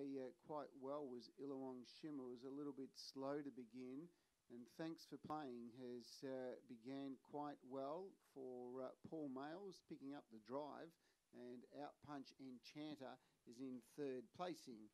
uh, quite well was Illawong Shimmer. was a little bit slow to begin, and thanks for playing has uh, began quite well for uh, Paul Males picking up the drive, and Outpunch Enchanter is in third placing.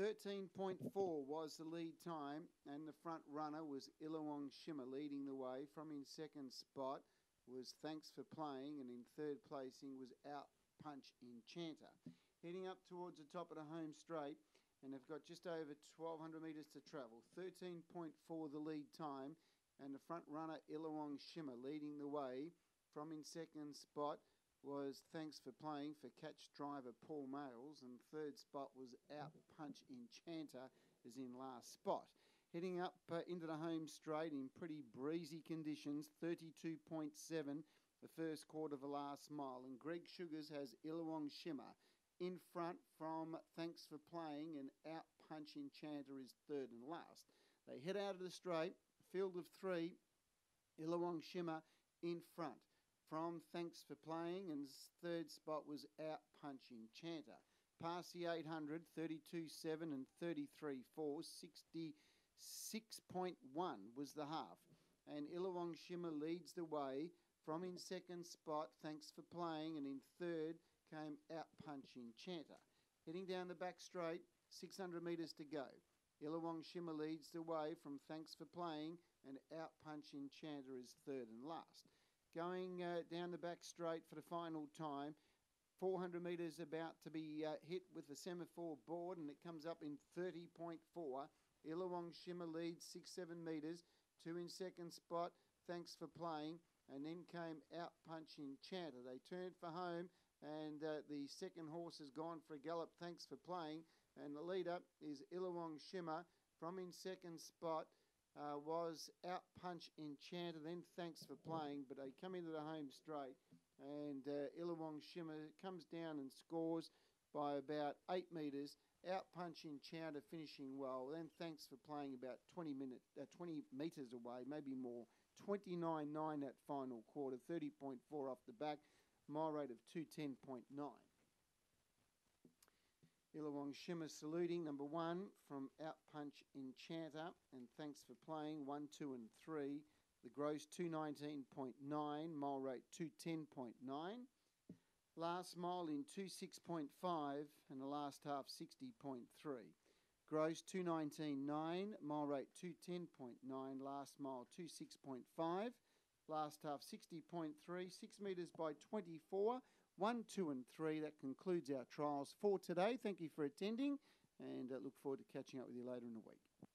13.4 was the lead time, and the front runner was Illawong Shimmer leading the way. From in second spot was Thanks for Playing, and in third placing was Out Punch Enchanter. Heading up towards the top of the home straight, and they've got just over 1,200 metres to travel. 13.4 the lead time, and the front runner Illawong Shimmer leading the way. From in second spot was Thanks for Playing for catch driver Paul Males, and third spot was Out Punch Enchanter is in last spot. Heading up uh, into the home straight in pretty breezy conditions, 32.7 the first quarter of the last mile, and Greg Sugars has Illawong Shimmer in front from Thanks for Playing, and Out Punch Enchanter is third and last. They head out of the straight, field of three, Illawong Shimmer in front from Thanks for Playing, and third spot was Out Punch Enchanter. Past the 800, 32.7 and 33.4, 66.1 was the half. And Illawong Shimmer leads the way from in second spot, Thanks for Playing, and in third Punch Enchanter. Heading down the back straight, 600 metres to go. Illawong Shimmer leads the way from Thanks for Playing, and Out Punch Enchanter is third and last. Going uh, down the back straight for the final time. 400 metres about to be uh, hit with the semaphore board, and it comes up in 30.4. Illawong Shimmer leads 6 7 metres. Two in second spot. Thanks for playing. And then came Out Punch Enchanter. They turned for home, and uh, the second horse has gone for a gallop. Thanks for playing. And the leader is Illawong Shimmer from in second spot uh, was Out Punch Enchanter. Then thanks for playing, but they come into the home straight, and uh, Illawong Shimmer comes down and scores by about eight metres. Out Punch Enchanter finishing well. Then thanks for playing about 20 minutes, uh, 20 metres away, maybe more. 29-9 that final quarter, 30.4 off the back, mile rate of 210.9. Illawong Shimmer saluting number one from Outpunch Enchanter, and thanks for playing one, two, and three. The gross 219.9, mile rate 210.9. Last mile in 26.5, and the last half 60.3. Gross 219.9, mile rate 210.9, last mile 26.5, last half 60.3, 6 metres by 24. One, two, and three. That concludes our trials for today. Thank you for attending and uh, look forward to catching up with you later in the week.